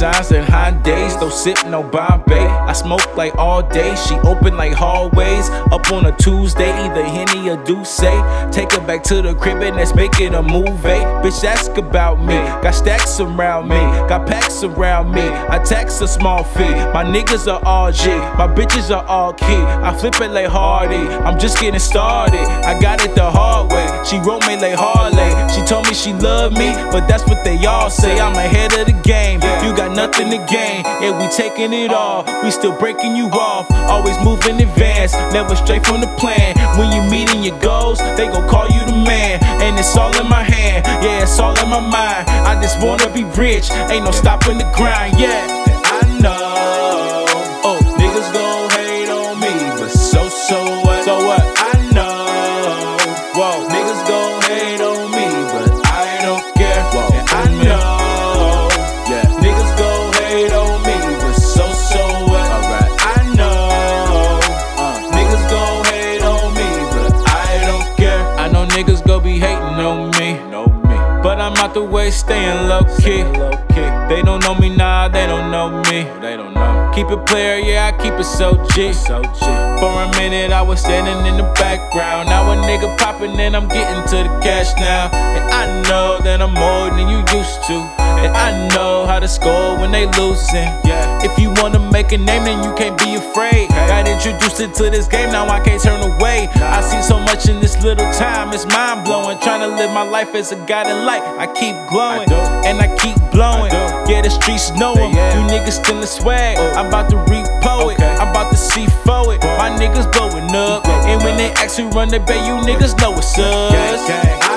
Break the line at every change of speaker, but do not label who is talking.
signs and Hyundais, don't sip no Bombay. I smoke like all day, she open like hallways. Up on a Tuesday, either Henny or Douce. Take her back to the crib and make it a movie. Bitch, ask about me. Got stacks around me, got packs around me. I tax a small fee. My niggas are all G, my bitches are all key. I flip it like Hardy, I'm just getting started. I got it the hard way. She wrote me like Harley. She told me she loved me, but that's what they all say. I'm ahead of the game. You got nothing to gain. Yeah, we taking it all. We still breaking you off. Always moving in advance, never straight from the plan. When you meeting your goals, they gon' call you the man. And it's all in my hand. Yeah, it's all in my mind. I just wanna be rich. Ain't no stopping the grind. Yeah, I know. Oh, niggas gon' hate on me, but so so what? So what? I know. Whoa, I'm out the way, staying low key. They don't know me now, they don't know me. They don't know. Keep it player, yeah, I keep it so G. So G. For a minute, I was standing in the background. Now a nigga popping, and I'm getting to the cash now. And I know that I'm more than you used to. And I know how to score when they losing. Yeah. If you wanna make a name, then you can't be afraid. Got introduced into this game, now I can't turn away. I much in this little time, it's mind blowing. Trying to live my life as a god guiding light. I keep glowing, and I keep blowing. Yeah, the streets know 'em. You niggas still in swag. I'm about to repo it. I'm about to see forward. My niggas blowing up. And when they who run the bay, you niggas know what's up.